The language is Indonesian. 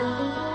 Oh